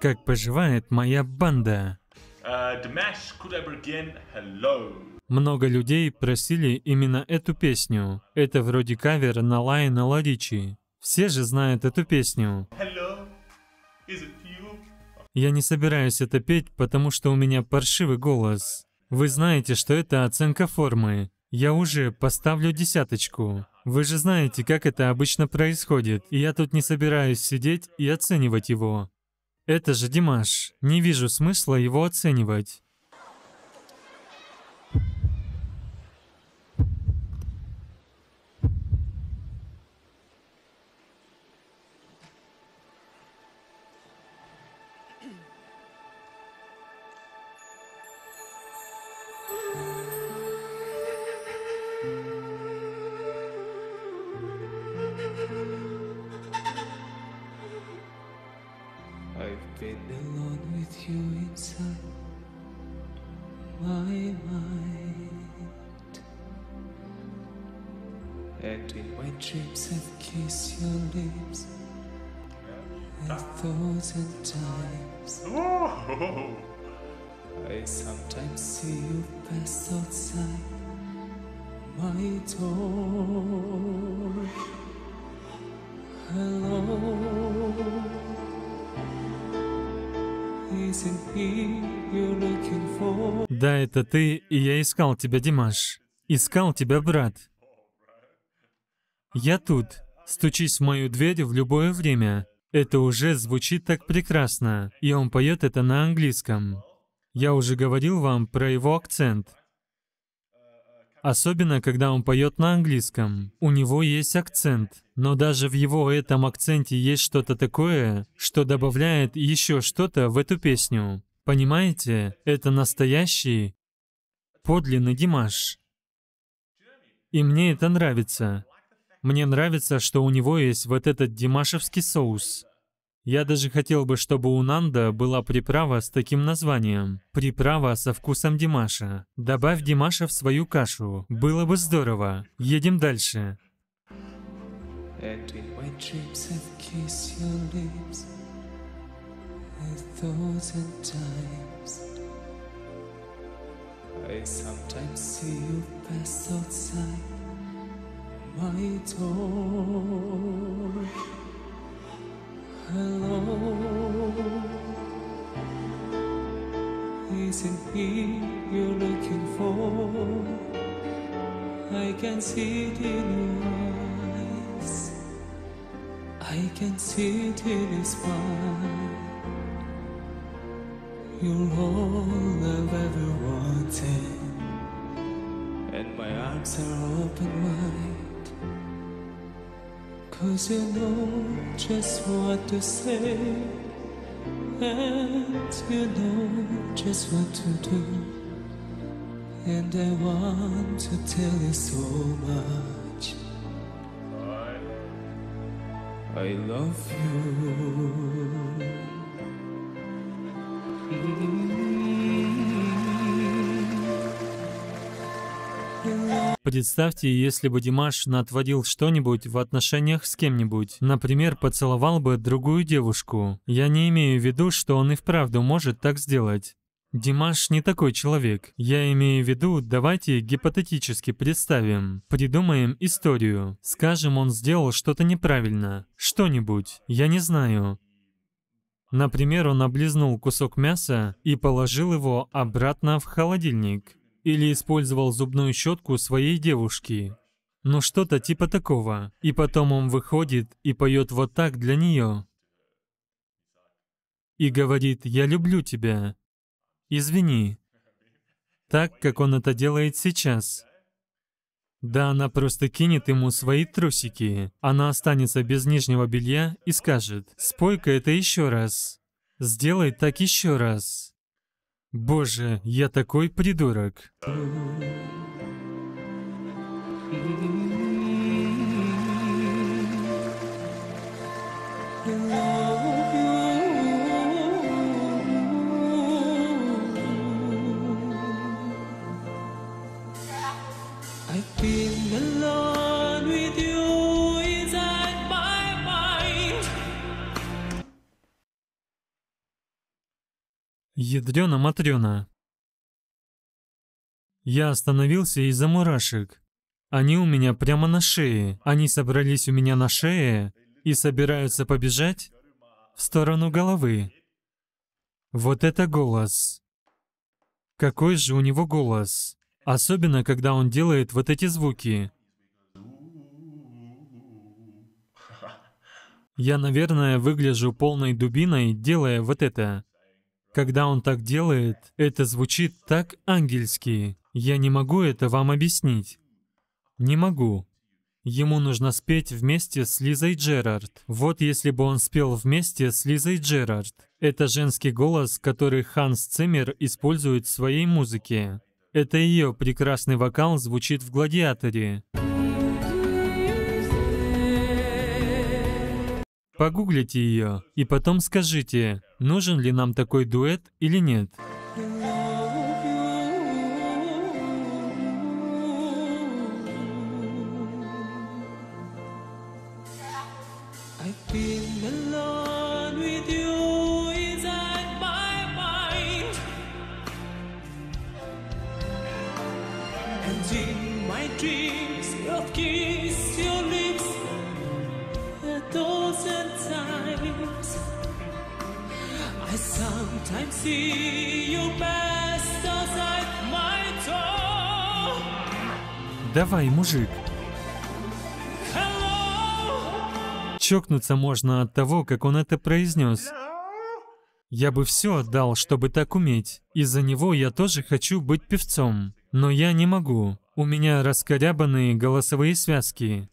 Как поживает моя банда? Hello. Много людей просили именно эту песню. Это вроде кавер на Лайонела Ричи. Все же знают эту песню. Я не собираюсь это петь, потому что у меня паршивый голос. Вы знаете, что это оценка формы. Я уже поставлю десяточку. Вы же знаете, как это обычно происходит, и я тут не собираюсь сидеть и оценивать его. Это же Димаш. Не вижу смысла его оценивать. Lips a thousand times. Oh, I sometimes see you pass outside my door. Hello. Isn't he you're looking for? Да, это ты, и я искал тебя, Димаш. Искал тебя, брат. Я тут. Стучись в мою дверь в любое время. Это уже звучит так прекрасно, и он поет это на английском. Я уже говорил вам про его акцент. Особенно, когда он поет на английском. У него есть акцент, но даже в его этом акценте есть что-то такое, что добавляет еще что-то в эту песню. Понимаете? Это настоящий, подлинный Димаш. И мне это нравится. Мне нравится, что у него есть вот этот димашевский соус. Я даже хотел бы, чтобы у Нанда была приправа с таким названием. Приправа со вкусом Димаша. Добавь Димаша в свою кашу. Было бы здорово. Едем дальше. I sometimes see you pass outside my door. Hello. Isn't he you're looking for? I can see it in your eyes. I can see it in his smile. You're all I've ever wanted, and my arms are open wide. Cause you know just what to say, and you know just what to do. And I want to tell you so much. I love you. Представьте, если бы Димаш натворил что-нибудь в отношениях с кем-нибудь. Например, поцеловал бы другую девушку. Я не имею в виду, что он и вправду может так сделать. Димаш не такой человек. Я имею в виду, давайте гипотетически представим, придумаем историю. Скажем, он сделал что-то неправильно. Что-нибудь. Я не знаю. Например, он облизнул кусок мяса и положил его обратно в холодильник. Или использовал зубную щетку своей девушки. Ну что-то типа такого. И потом он выходит и поет вот так для нее. И говорит «Я люблю тебя». Извини. Так, как он это делает сейчас. Да, она просто кинет ему свои трусики. Она останется без нижнего белья и скажет, спой-ка это еще раз. Сделай так еще раз. Боже, я такой придурок. Ядрена Матрена. Я остановился из-за мурашек. Они у меня прямо на шее. Они собрались у меня на шее и собираются побежать в сторону головы. Вот это голос. Какой же у него голос. Особенно, когда он делает вот эти звуки. Я, наверное, выгляжу полной дубиной, делая вот это. Когда он так делает, это звучит так ангельски. Я не могу это вам объяснить. Не могу. Ему нужно спеть вместе с Лизой Джерард. Вот если бы он спел вместе с Лизой Джерард. Это женский голос, который Ханс Циммер использует в своей музыке. Это ее прекрасный вокал звучит в «Гладиаторе». Погуглите ее и потом скажите, нужен ли нам такой дуэт или нет. You dreams, I've kissed your sometimes see you pass outside my door. Давай, мужик. Hello. Чокнуться можно от того, как он это произнес. Я бы все отдал, чтобы так уметь. Из-за него я тоже хочу быть певцом. Но я не могу. У меня раскорябанные голосовые связки.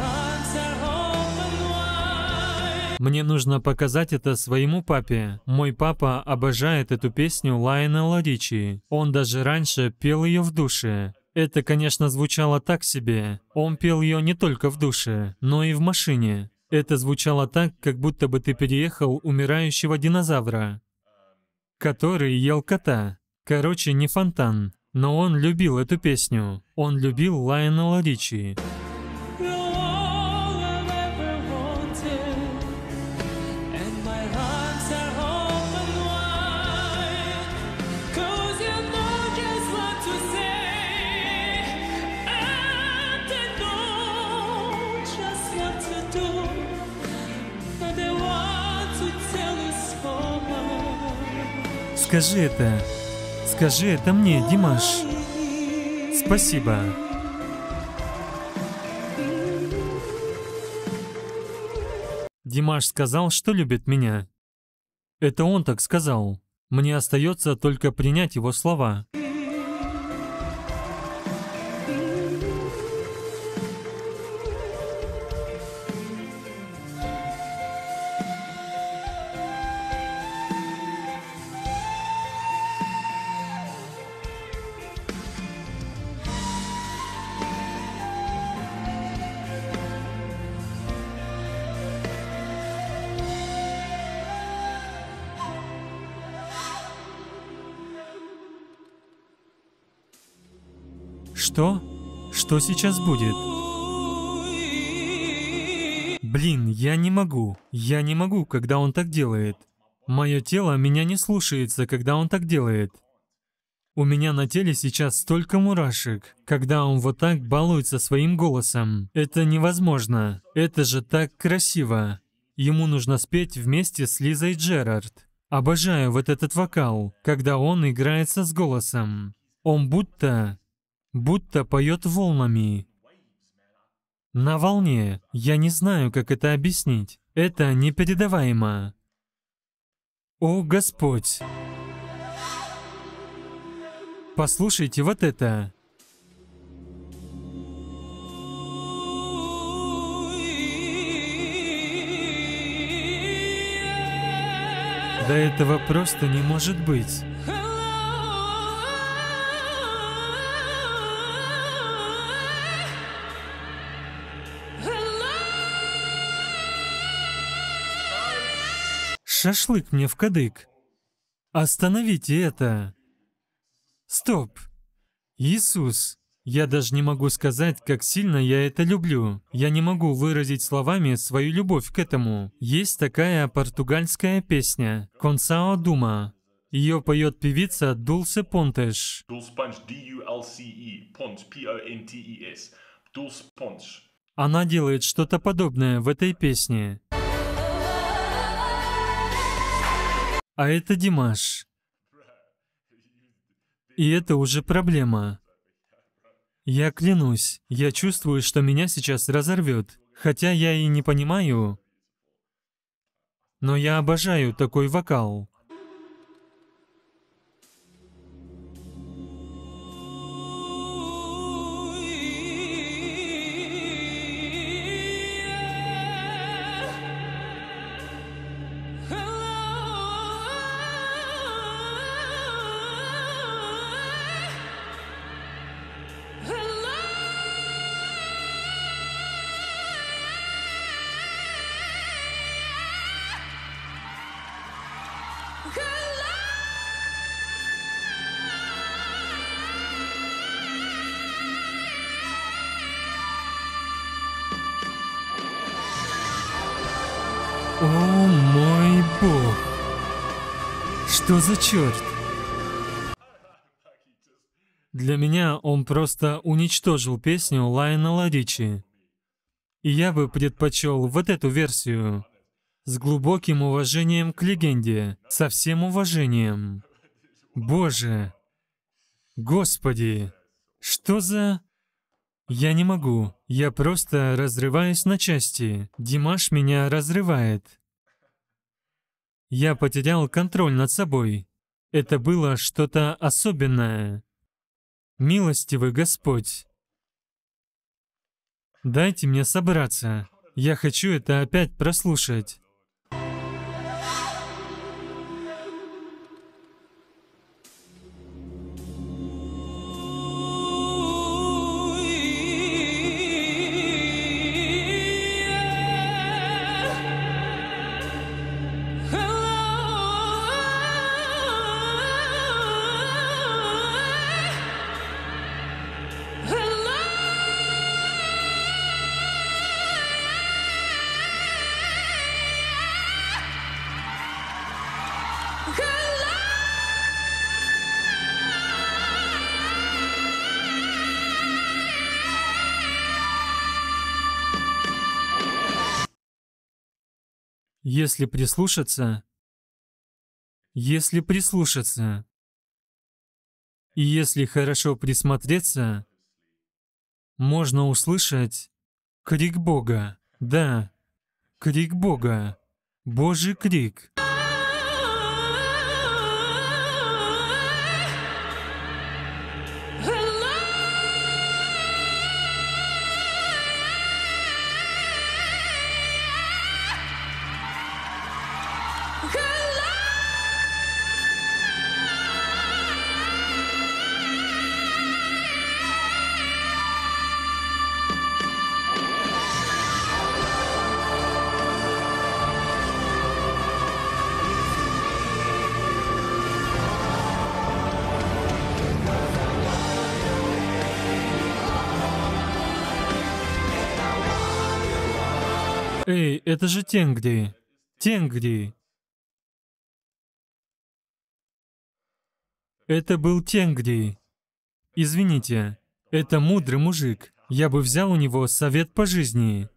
Arms are open wide. Мне нужно показать это своему папе. Мой папа обожает эту песню Лайонела Ричи. Он даже раньше пел ее в душе. Это, конечно, звучало так себе. Он пел ее не только в душе, но и в машине. Это звучало так, как будто бы ты переехал умирающего динозавра, который ел кота. Короче, не фонтан. Но он любил эту песню. Он любил Лайонела Ричи. Скажи это. Скажи это мне, Димаш. Спасибо. Димаш сказал, что любит меня. Это он так сказал. Мне остается только принять его слова. Что? Что сейчас будет? Блин, я не могу. Я не могу, когда он так делает. Мое тело меня не слушается, когда он так делает. У меня на теле сейчас столько мурашек, когда он вот так балуется своим голосом. Это невозможно. Это же так красиво. Ему нужно спеть вместе с Лизой Джерард. Обожаю вот этот вокал, когда он играется с голосом. Он будто... будто поет волнами. На волне. Я не знаю, как это объяснить. Это непередаваемо. О, Господь! Послушайте вот это. Да этого просто не может быть. Шашлык мне в кадык. Остановите это. Стоп. Иисус, я даже не могу сказать, как сильно я это люблю. Я не могу выразить словами свою любовь к этому. Есть такая португальская песня «Консао Дума». Ее поет певица Дулсе Понтеш. D-U-L-C-E. P-O-N-T-E-S. Dulce Punch. Она делает что-то подобное в этой песне. А это Димаш. И это уже проблема. Я клянусь, я чувствую, что меня сейчас разорвет. Хотя я и не понимаю. Но я обожаю такой вокал. Что за черт? Для меня он просто уничтожил песню Лайонела Ричи. И я бы предпочел вот эту версию. С глубоким уважением к легенде. Со всем уважением. Боже! Господи! Что за... Я не могу. Я просто разрываюсь на части. Димаш меня разрывает. Я потерял контроль над собой. Это было что-то особенное. Милостивый Господь. Дайте мне собраться. Я хочу это опять прослушать. Если прислушаться, если прислушаться, и если хорошо присмотреться, можно услышать крик Бога. Да, крик Бога. Божий крик. Эй, это же Тенгри. Тенгри. Это был Тенгри. Извините, это мудрый мужик. Я бы взял у него совет по жизни.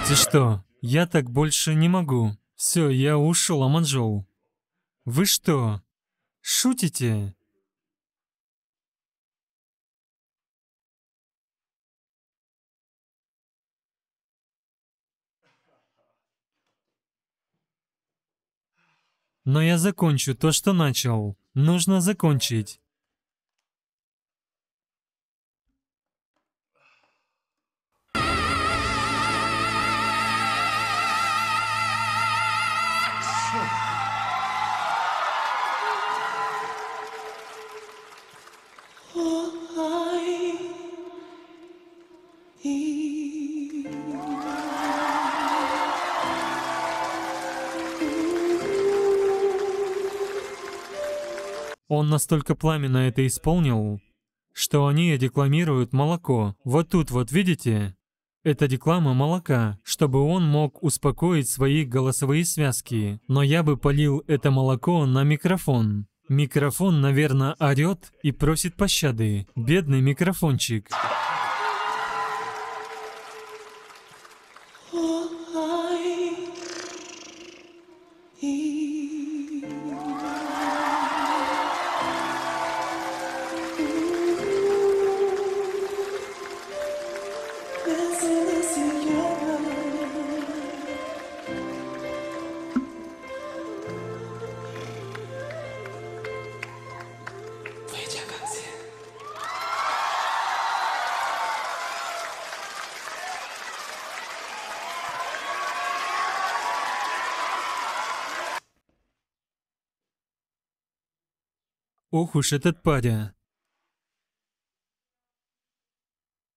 Знаете что? Я так больше не могу. Все, я ушел, Аманжоу. Вы что, шутите? Но я закончу то, что начал. Нужно закончить. Он настолько пламенно это исполнил, что они декламируют молоко. Вот тут вот, видите? Это деклама молока, чтобы он мог успокоить свои голосовые связки. Но я бы полил это молоко на микрофон. Микрофон, наверное, орет и просит пощады. Бедный микрофончик. Ох уж этот паря.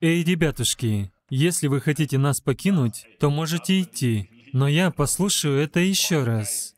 Эй, ребятушки, если вы хотите нас покинуть, то можете идти, но я послушаю это еще раз.